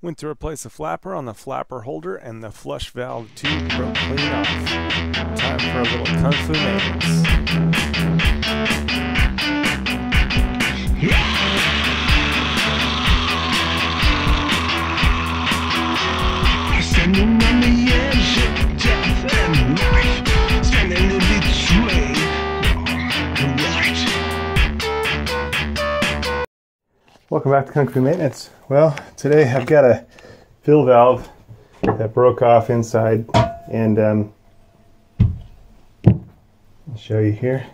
Went to replace the flapper on the flapper holder and the flush valve tube broke clean off. Time for a little kung fu maintenance. Welcome back to Kung Fu Maintenance. Well, today I've got a fill valve that broke off inside, and um, I'll show you here.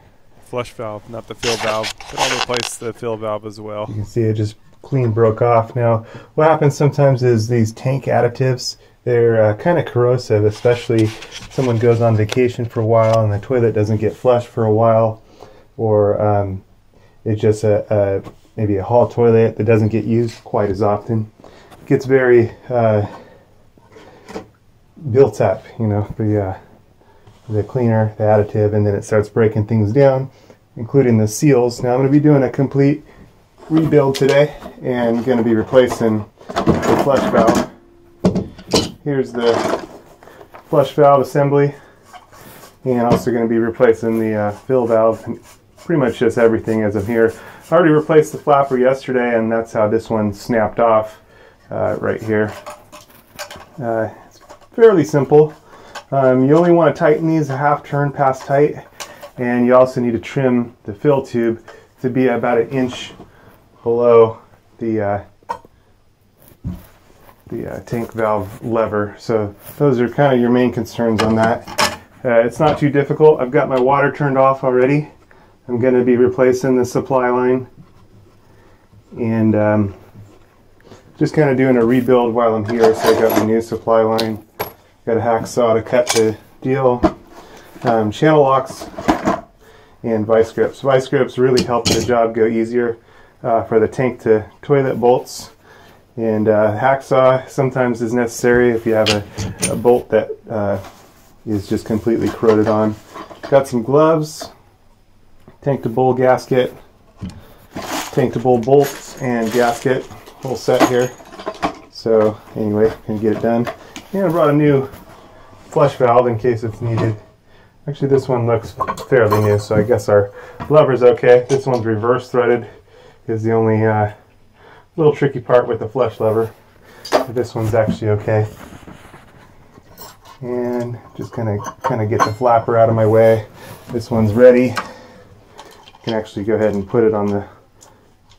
Flush valve, not the fill valve, but I'll replace the fill valve as well. You can see it just clean broke off. Now, what happens sometimes is these tank additives, they're uh, kind of corrosive, especially if someone goes on vacation for a while and the toilet doesn't get flushed for a while, or um, it's just a, a maybe a hall toilet that doesn't get used quite as often. It gets very uh, built up, you know, the uh, the cleaner, the additive, and then it starts breaking things down, including the seals. Now I'm going to be doing a complete rebuild today and going to be replacing the flush valve. Here's the flush valve assembly and also going to be replacing the uh, fill valve pretty much just everything as I'm here. I already replaced the flapper yesterday and that's how this one snapped off uh, right here. Uh, it's fairly simple. Um, you only want to tighten these a half turn past tight and you also need to trim the fill tube to be about an inch below the uh, the uh, tank valve lever. So those are kind of your main concerns on that. Uh, it's not too difficult. I've got my water turned off already. I'm going to be replacing the supply line and um, just kind of doing a rebuild while I'm here. So I got my new supply line. Got a hacksaw to cut the deal. Um, channel locks and vice grips. Vice grips really help the job go easier uh, for the tank to toilet bolts. And uh, hacksaw sometimes is necessary if you have a, a bolt that uh, is just completely corroded on. Got some gloves, tank to bowl gasket, tank to bowl bolts and gasket, whole set here. So anyway, gonna get it done. And I brought a new flush valve in case it's needed. Actually, this one looks fairly new, so I guess our lever's okay. This one's reverse threaded is the only uh, little tricky part with the flush lever. This one's actually okay. And just gonna kind of get the flapper out of my way. This one's ready. Can actually go ahead and put it on the,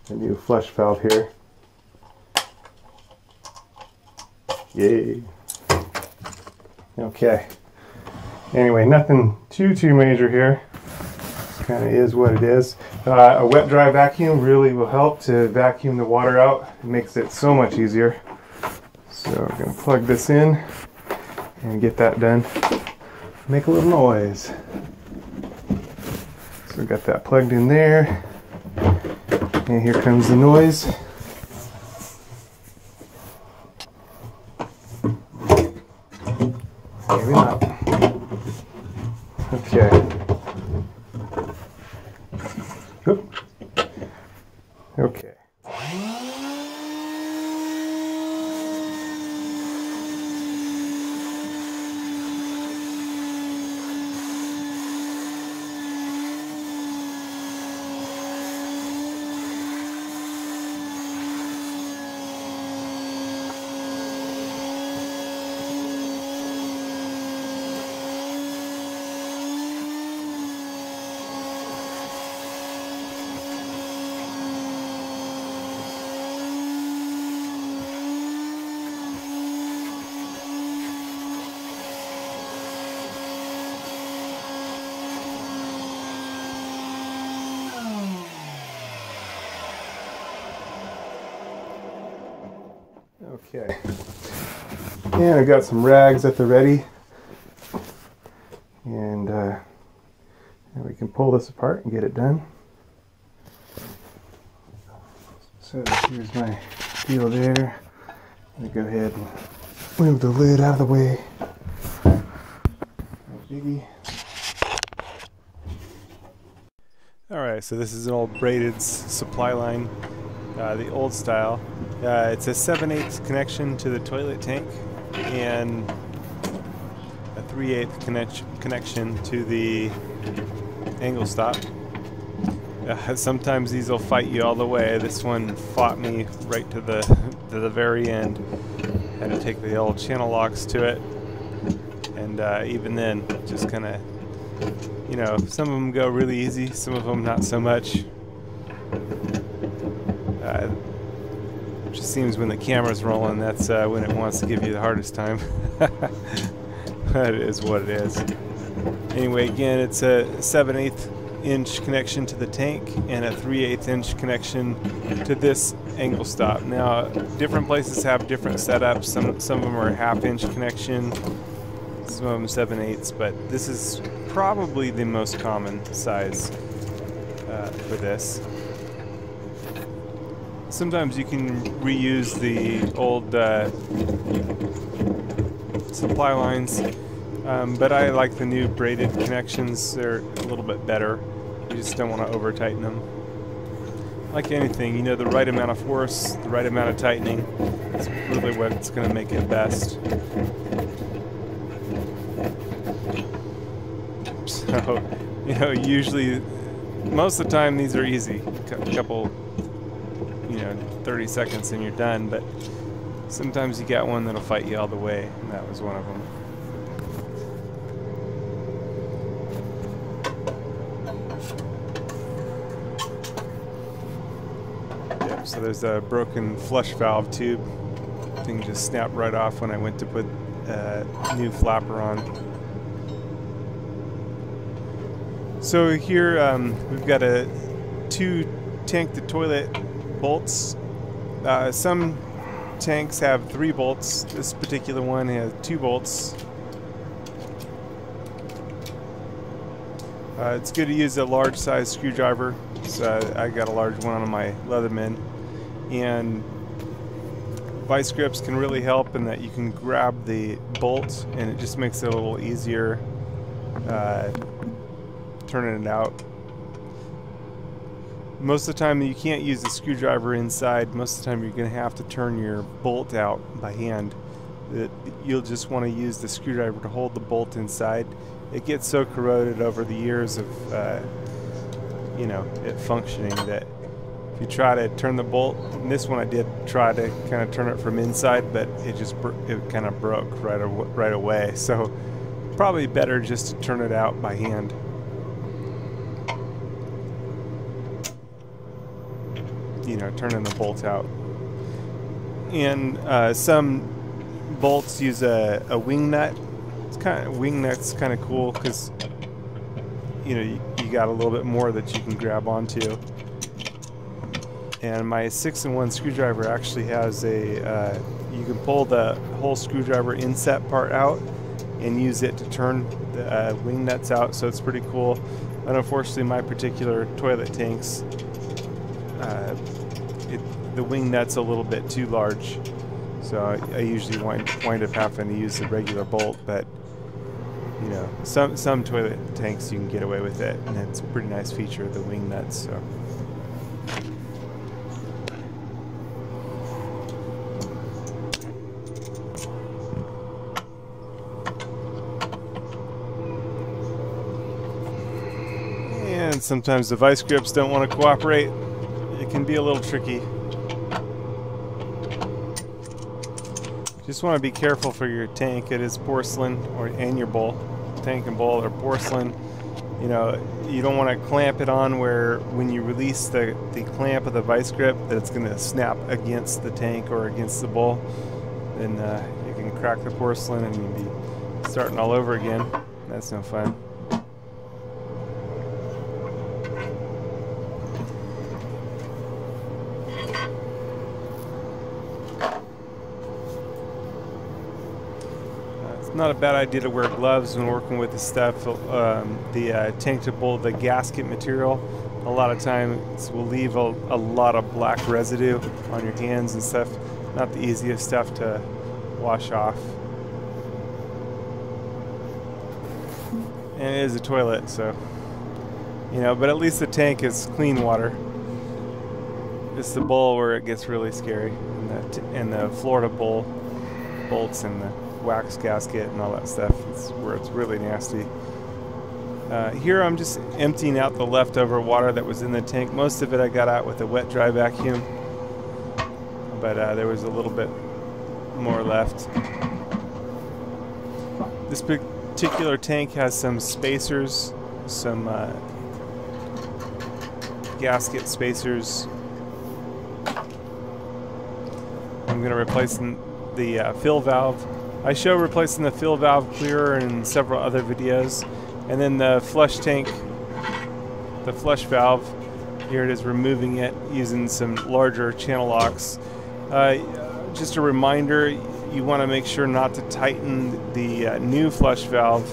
the new flush valve here. Yay. Okay. Anyway, nothing too too major here. Kind of is what it is. Uh, a wet dry vacuum really will help to vacuum the water out. It makes it so much easier. So I'm gonna plug this in and get that done. Make a little noise. So we got that plugged in there. And here comes the noise. Maybe not. Okay. Oop. Okay. Okay. And I've got some rags at the ready. And uh, we can pull this apart and get it done. So here's my deal there. Me go ahead and move the lid out of the way. Biggie. All right, so this is an old braided supply line. Uh, the old style. Uh, it's a 7 8 connection to the toilet tank and a 3 8 connect- connection to the angle stop. Uh, sometimes these will fight you all the way. This one fought me right to the to the very end. Had to take the old channel locks to it, and uh, even then, just kind of, you know, some of them go really easy, some of them not so much. Uh, just seems when the camera's rolling, that's uh, when it wants to give you the hardest time. that is what it is. Anyway, again, it's a 7 8 inch connection to the tank and a 3 8 inch connection to this angle stop. Now, different places have different setups. Some, some of them are half inch connection, some of them 7 8 but this is probably the most common size uh, for this. Sometimes you can reuse the old uh, supply lines, um, but I like the new braided connections. They're a little bit better. You just don't want to over tighten them. Like anything, you know, the right amount of force, the right amount of tightening is really what's going to make it best. So, you know, usually, most of the time these are easy. A couple, know, 30 seconds and you're done, but sometimes you got one that'll fight you all the way, and that was one of them. So there's a broken flush valve tube. Thing just snapped right off when I went to put a uh, new flapper on. So here um, we've got a two tank to toilet bolts. Uh, some tanks have three bolts. This particular one has two bolts. Uh, it's good to use a large size screwdriver. So I got a large one on my Leatherman. And vice grips can really help in that you can grab the bolt and it just makes it a little easier uh, turning it out. Most of the time you can't use the screwdriver inside. Most of the time you're going to have to turn your bolt out by hand. That you'll just want to use the screwdriver to hold the bolt inside. It gets so corroded over the years of, uh, you know, it functioning that if you try to turn the bolt, and this one I did try to kind of turn it from inside, but it just it kind of broke right right away. So probably better just to turn it out by hand. You know, turning the bolt out. And uh, some bolts use a, a wing nut. It's kind of wing nut's kind of cool because you know you, you, got a little bit more that you can grab onto. And my six in one screwdriver actually has a uh, you can pull the whole screwdriver inset part out and use it to turn the uh, wing nuts out. So it's pretty cool. And unfortunately, my particular toilet tanks uh, the wing nut's a little bit too large, so I, I, usually wind, wind up having to use the regular bolt. But you know, some some toilet tanks you can get away with it, and it's a pretty nice feature of the wing nuts. So. And sometimes the vice grips don't want to cooperate it can be a little tricky. Just want to be careful for your tank. It is porcelain, or and your bowl. Tank and bowl are porcelain. You know, you don't want to clamp it on where when you release the, the clamp of the vice grip that it's going to snap against the tank or against the bowl. Then uh, you can crack the porcelain and you'll be starting all over again. That's no fun. Not a bad idea to wear gloves when working with the stuff. Um, the uh, tank the gasket material, a lot of times will leave a, a, lot of black residue on your hands and stuff. Not the easiest stuff to wash off. And it is a toilet, so you know, but at least the tank is clean water. It's the bowl where it gets really scary, and the, and the floor to bowl bolts and the wax gasket and all that stuff. It's where it's really nasty. Uh, here I'm just emptying out the leftover water that was in the tank. Most of it I got out with a wet dry vacuum, but uh, there was a little bit more left. This particular tank has some spacers, some uh, gasket spacers. I'm going to replace the uh, fill valve. I show replacing the fill valve clearer in several other videos. And then the flush tank, the flush valve, here it is removing it using some larger channel locks. Uh, just a reminder, you want to make sure not to tighten the uh, new flush valve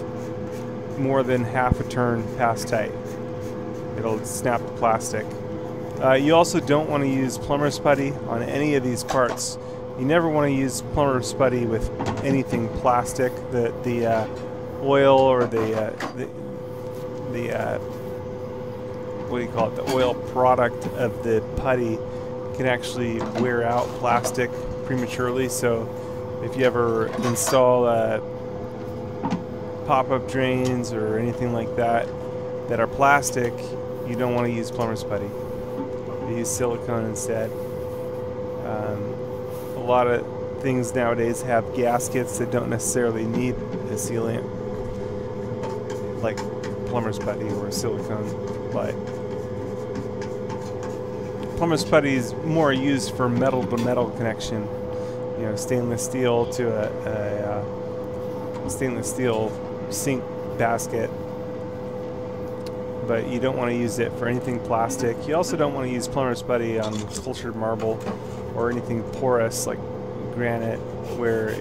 more than half a turn past tight. It'll snap the plastic. Uh, you also don't want to use plumber's putty on any of these parts. You never want to use plumber's putty with anything plastic. The the uh, oil or the uh, the, the uh, what do you call it? The oil product of the putty can actually wear out plastic prematurely. So if you ever install uh, pop-up drains or anything like that that are plastic, you don't want to use plumber's putty. You use silicone instead. Um, a lot of things nowadays have gaskets that don't necessarily need a sealant, like plumber's putty or silicone, but plumber's putty is more used for metal to metal connection. You know, stainless steel to a, a uh, stainless steel sink basket. But you don't want to use it for anything plastic. You also don't want to use plumber's putty on cultured marble or anything porous like granite, where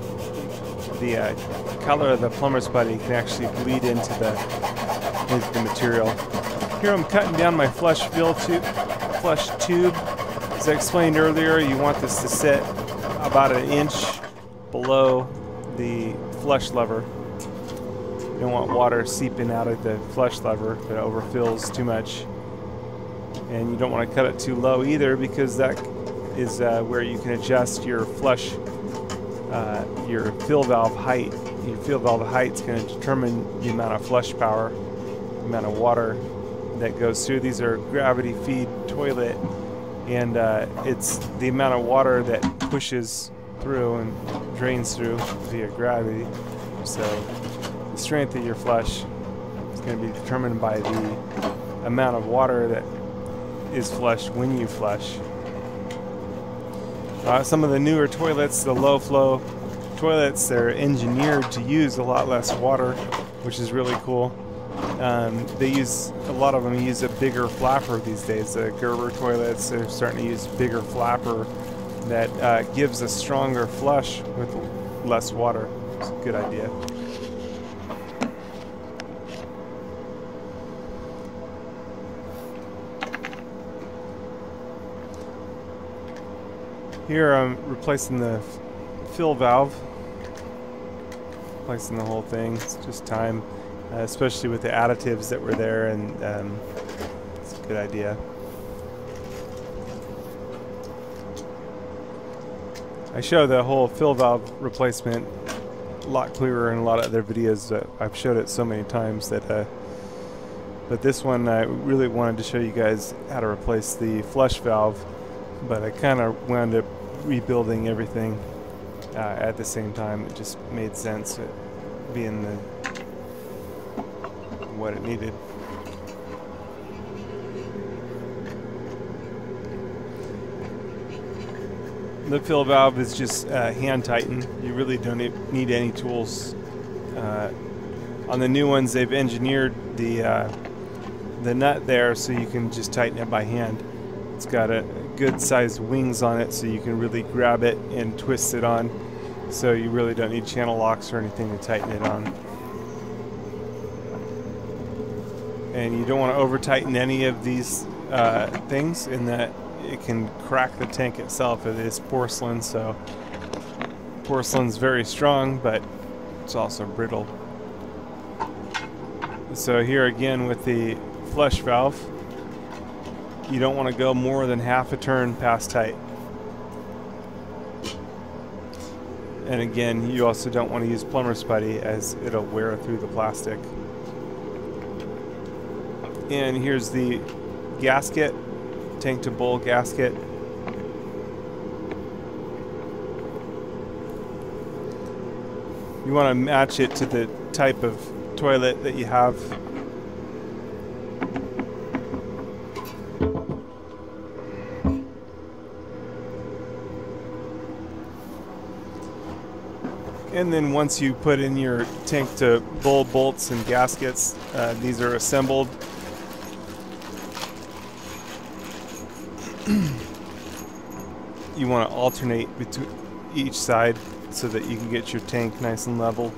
the uh, color of the plumber's putty can actually bleed into the into the material. Here I'm cutting down my flush fill tube, flush tube. As I explained earlier, you want this to sit about an inch below the flush lever. You don't want water seeping out of the flush lever that overfills too much. And you don't want to cut it too low either because that is uh, where you can adjust your flush, uh, your fill valve height. Your fill valve height is going to determine the amount of flush power, the amount of water that goes through. These are gravity feed toilet, and uh, it's the amount of water that pushes through and drains through via gravity. So the strength of your flush is going to be determined by the amount of water that is flushed when you flush. Uh, some of the newer toilets, the low flow toilets, they're engineered to use a lot less water, which is really cool. Um, they use a lot of them use a bigger flapper these days. The Gerber toilets they're starting to use bigger flapper that uh, gives a stronger flush with less water. It's a good idea. Here I'm replacing the fill valve, replacing the whole thing. It's just time, uh, especially with the additives that were there, and um, it's a good idea. I show the whole fill valve replacement a lot clearer in a lot of other videos. That I've showed it so many times that, uh, but this one I really wanted to show you guys how to replace the flush valve. But I kind of wound up rebuilding everything uh, at the same time. It just made sense, it being the what it needed. The fill valve is just uh, hand tighten. You really don't need- need any tools. Uh, on the new ones, they've engineered the uh, the nut there so you can just tighten it by hand. It's got a good sized wings on it so you can really grab it and twist it on. So you really don't need channel locks or anything to tighten it on. And you don't want to over tighten any of these uh, things in that it can crack the tank itself. It is porcelain, so porcelain's very strong, but it's also brittle. So here again with the flush valve, you don't want to go more than half a turn past tight. And again, you also don't want to use plumber's putty as it'll wear through the plastic. And here's the gasket, tank to bowl gasket. You want to match it to the type of toilet that you have. And then once you put in your tank to bowl bolts and gaskets, uh, these are assembled. you want to alternate between each side so that you can get your tank nice and level.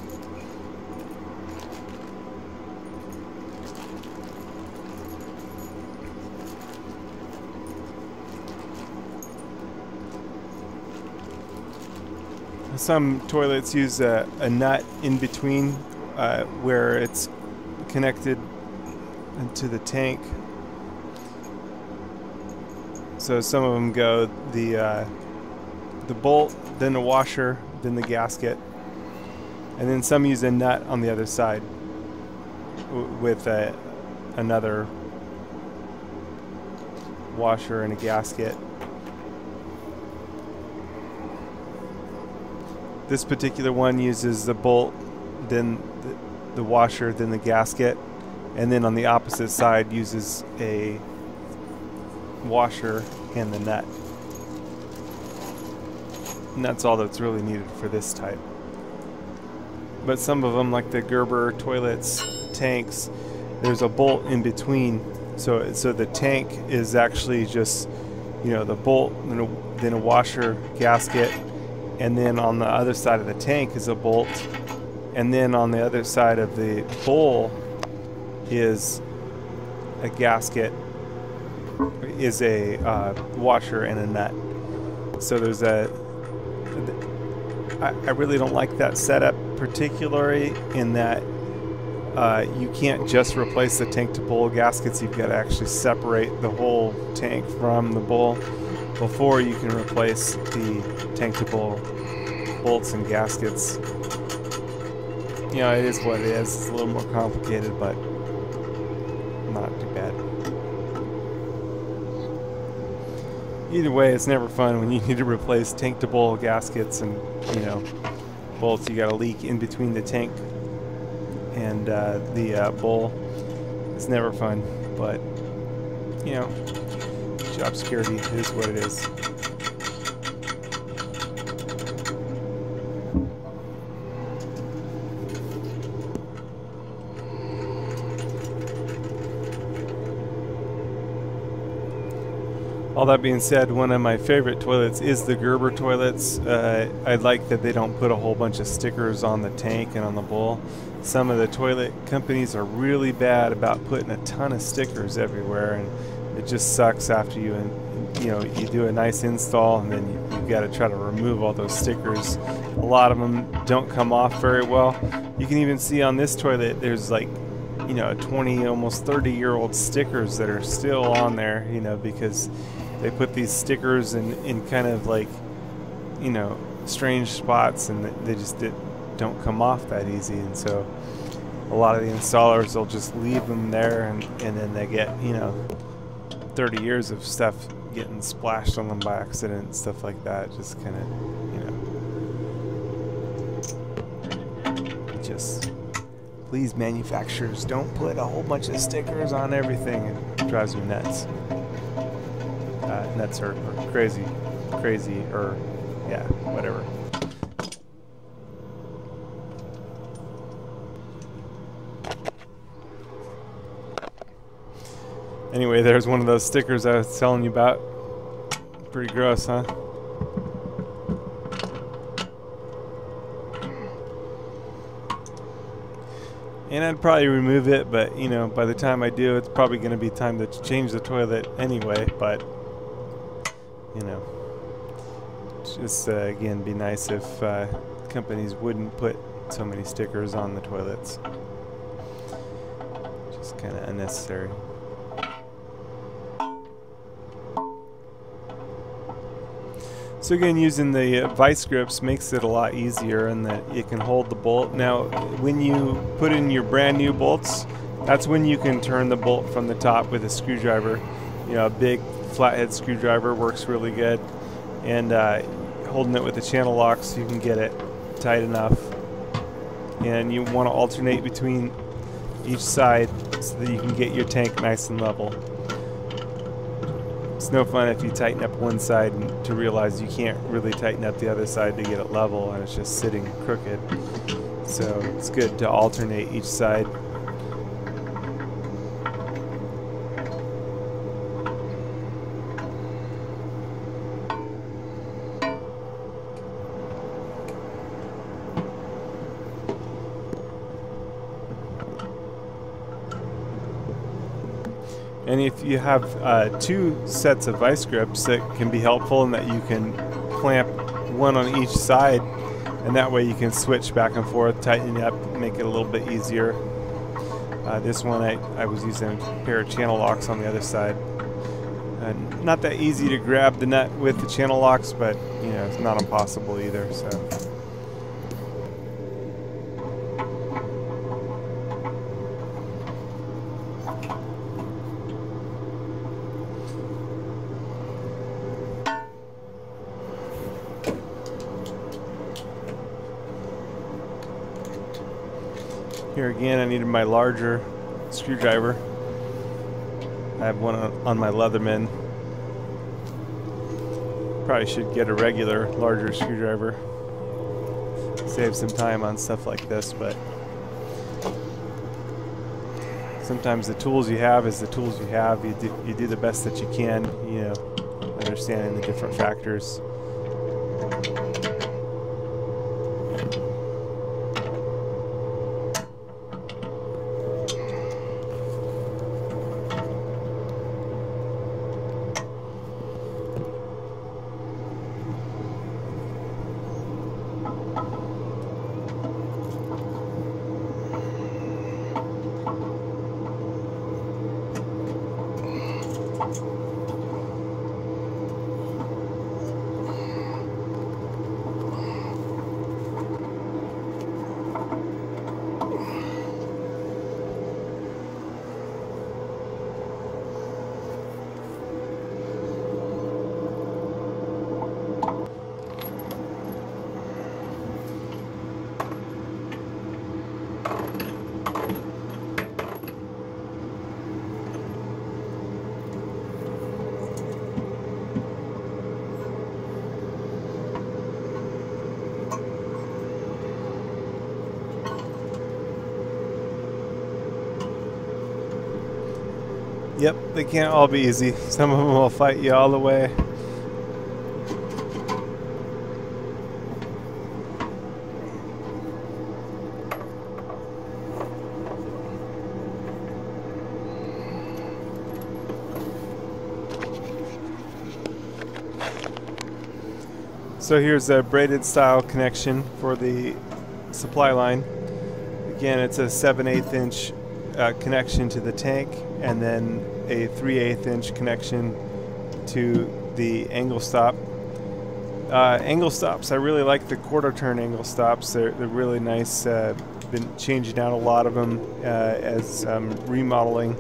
Some toilets use a, a nut in between uh, where it's connected to the tank. So some of them go the uh, the bolt, then the washer, then the gasket, and then some use a nut on the other side with a, another washer and a gasket. This particular one uses the bolt, then the, washer, then the gasket, and then on the opposite side uses a washer and the nut. And that's all that's really needed for this type. But some of them, like the Gerber toilets, tanks, there's a bolt in between. So, so the tank is actually just, you know, the bolt, then a, then a washer, gasket, and then on the other side of the tank is a bolt, and then on the other side of the bowl is a gasket, is a uh, washer and a nut. So there's a. I, really don't like that setup particularly in that uh, you can't just replace the tank to bowl gaskets. You've got to actually separate the whole tank from the bowl before you can replace the tank to bowl bolts and gaskets. You know, it is what it is. It's a little more complicated, but not too bad. Either way, it's never fun when you need to replace tank to bowl gaskets and, you know, bolts. You got a leak in between the tank and uh, the uh, bowl. It's never fun, but, you know, job security is what it is. All that being said, one of my favorite toilets is the Gerber toilets. Uh, I like that they don't put a whole bunch of stickers on the tank and on the bowl. Some of the toilet companies are really bad about putting a ton of stickers everywhere, and it just sucks after you and you know you do a nice install and then you, you've got to try to remove all those stickers. A lot of them don't come off very well. You can even see on this toilet there's like you know 20 almost 30 year old stickers that are still on there you know because they put these stickers in, in kind of like, you know, strange spots and they just did, don't come off that easy. And so a lot of the installers will just leave them there and, and then they get, you know, 30 years of stuff getting splashed on them by accident stuff like that. Just kind of, you know, just please manufacturers don't put a whole bunch of stickers on everything. It drives me nuts uh, nuts are, are crazy, crazy, or yeah, whatever. Anyway, there's one of those stickers I was telling you about. Pretty gross, huh? And I'd probably remove it, but you know, by the time I do, it's probably going to be time to change the toilet anyway, but you know, just uh, again, be nice if uh, companies wouldn't put so many stickers on the toilets. Just kind of unnecessary. So again, using the uh, vice grips makes it a lot easier in that it can hold the bolt. Now, when you put in your brand new bolts, that's when you can turn the bolt from the top with a screwdriver. You know, a big flathead screwdriver works really good. And uh, holding it with the channel locks, you can get it tight enough. And you want to alternate between each side so that you can get your tank nice and level. No fun if you tighten up one side to realize you can't really tighten up the other side to get it level and it's just sitting crooked. So it's good to alternate each side. And if you have uh, two sets of vice grips, that can be helpful in that you can clamp one on each side, and that way you can switch back and forth, tighten it up, make it a little bit easier. Uh, this one I, I was using a pair of channel locks on the other side. Uh, not that easy to grab the nut with the channel locks, but you know it's not impossible either. So. Here again, I needed my larger screwdriver. I have one on, my Leatherman. Probably should get a regular, larger screwdriver. Save some time on stuff like this, but sometimes the tools you have is the tools you have. You do, you do the best that you can, you know, understanding the different factors. Yep, they can't all be easy. Some of them will fight you all the way. So here's a braided style connection for the supply line. Again, it's a 7 8 inch uh, connection to the tank and then a 3 8 inch connection to the angle stop. Uh, angle stops, I really like the quarter turn angle stops. They're, they're really nice. Uh, been changing out a lot of them uh, as um, remodeling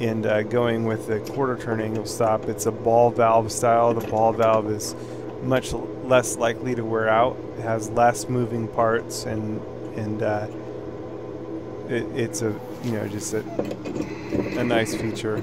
and uh, going with the quarter turn angle stop. It's a ball valve style. The ball valve is much less likely to wear out. It has less moving parts and and uh, it, it's a you know just a, a nice feature.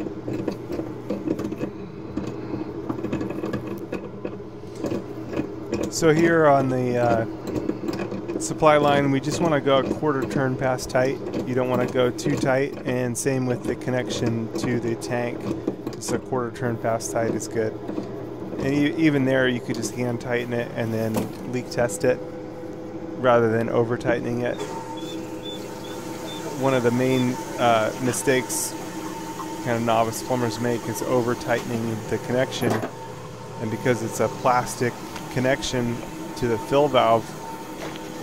So here on the uh, supply line, we just want to go a quarter turn past tight. You don't want to go too tight, and same with the connection to the tank. Just a quarter turn past tight is good. And even there, you could just hand tighten it and then leak test it rather than over tightening it. One of the main uh, mistakes kind of novice plumbers make is over tightening the connection. And because it's a plastic connection to the fill valve,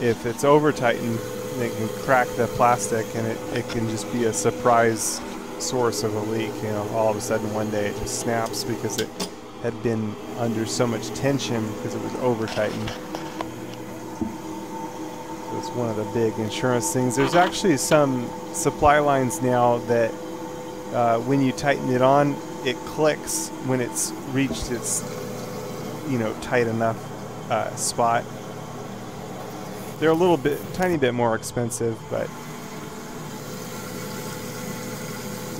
if it's over tightened, it can crack the plastic and it, it can just be a surprise source of a leak. You know, all of a sudden one day it just snaps because it had been under so much tension because it was over tightened. One of the big insurance things. There's actually some supply lines now that uh, when you tighten it on, it clicks when it's reached its you know tight enough uh, spot. They're a little bit, tiny bit more expensive, but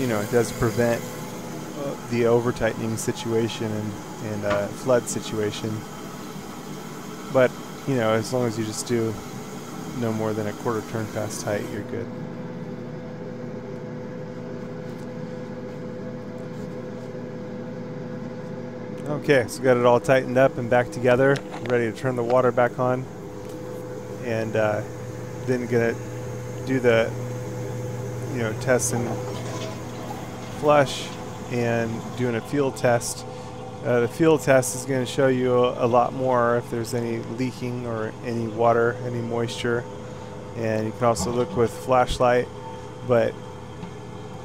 you know it does prevent the over tightening situation and and uh, flood situation. But you know, as long as you just do no more than a quarter turn past tight, you're good. Okay, so got it all tightened up and back together. Ready to turn the water back on. And uh, then gonna do the, you know, test and flush and doing a field test. Uh, the field test is going to show you a, a, lot more if there's any leaking or any water, any moisture. And you can also look with flashlight. But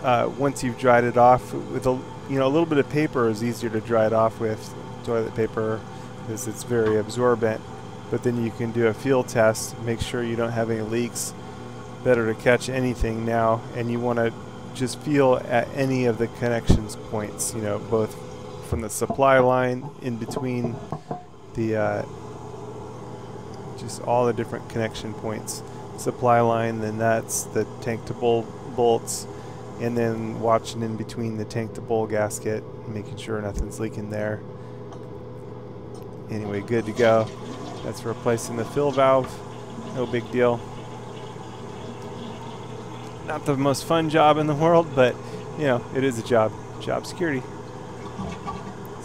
uh, once you've dried it off with a you know a little bit of paper is easier to dry it off with toilet paper because it's very absorbent. But then you can do a field test, make sure you don't have any leaks. Better to catch anything now, and you want to just feel at any of the connections points. You know, both from the supply line in between the uh, just all the different connection points. Supply line the nuts the tank to bowl bolts and then watching in between the tank to bowl gasket making sure nothing's leaking there. Anyway good to go. That's replacing the fill valve. No big deal. Not the most fun job in the world but you know it is a job. Job security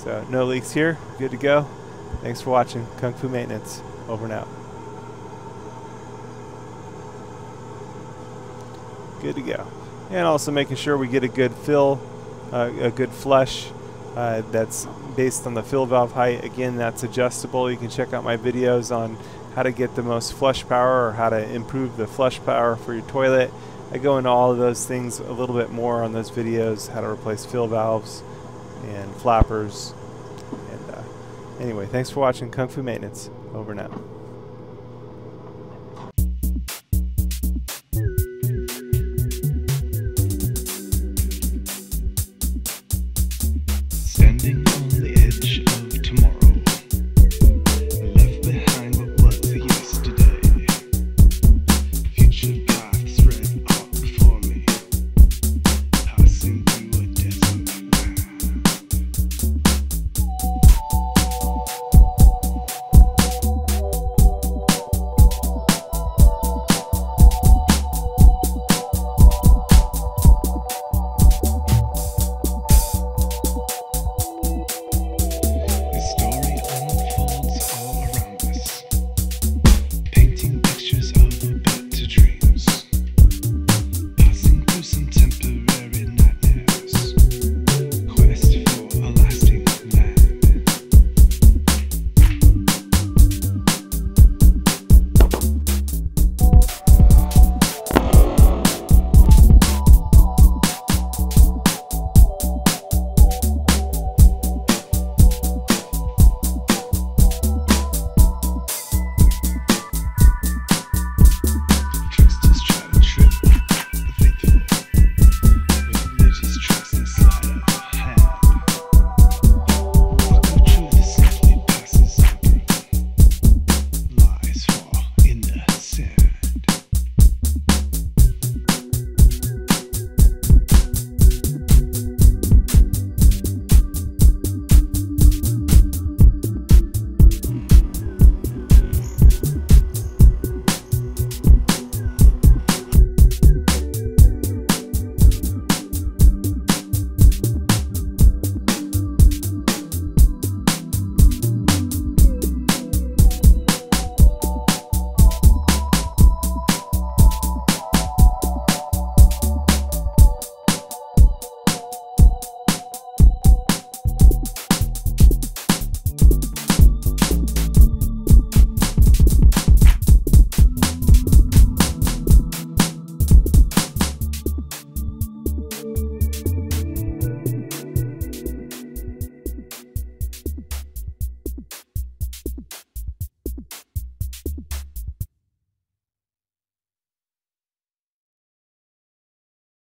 so no leaks here. Good to go. Thanks for watching Kung Fu Maintenance. Over and out. Good to go. And also making sure we get a good fill, uh, a good flush uh, that's based on the fill valve height. Again, that's adjustable. You can check out my videos on how to get the most flush power or how to improve the flush power for your toilet. I go into all of those things a little bit more on those videos, how to replace fill valves and flappers. And uh, anyway, thanks for watching Kung Fu Maintenance. Over now.